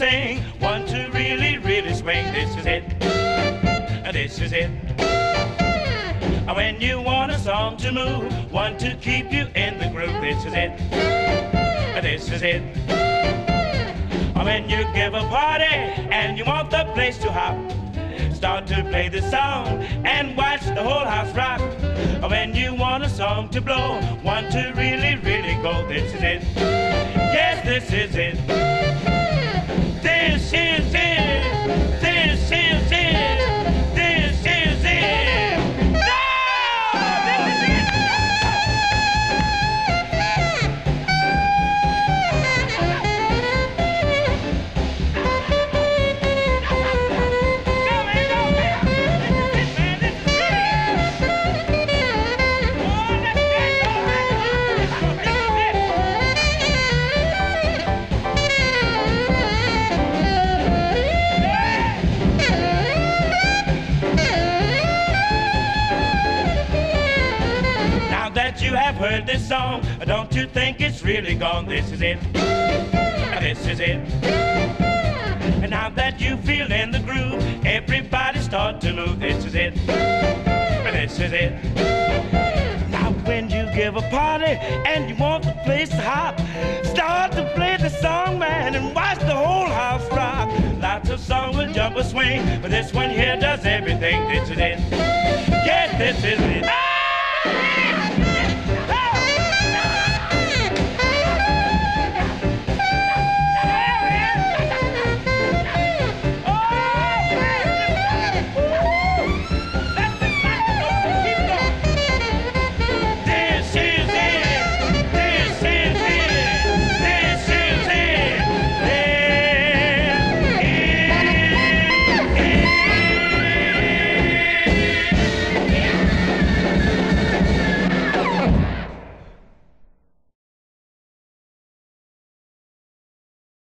sing, one to really, really swing. This is it. And this is it. When you want a song to move, one to keep you in the groove. This is it. And this is it. When you give a party and you want the place to hop, start to play the song and watch the whole house rock. When you want a song to blow, one to really, really go. This is it. Yes, this is it. That you have heard this song, don't you think it's really gone? This is it. This is it. And now that you feel in the groove, everybody start to move. This is it. This is it. Now when you give a party and you want the place to hop, start to play the song, man, and watch the whole house rock. Lots of songs will jump or swing, but this one here does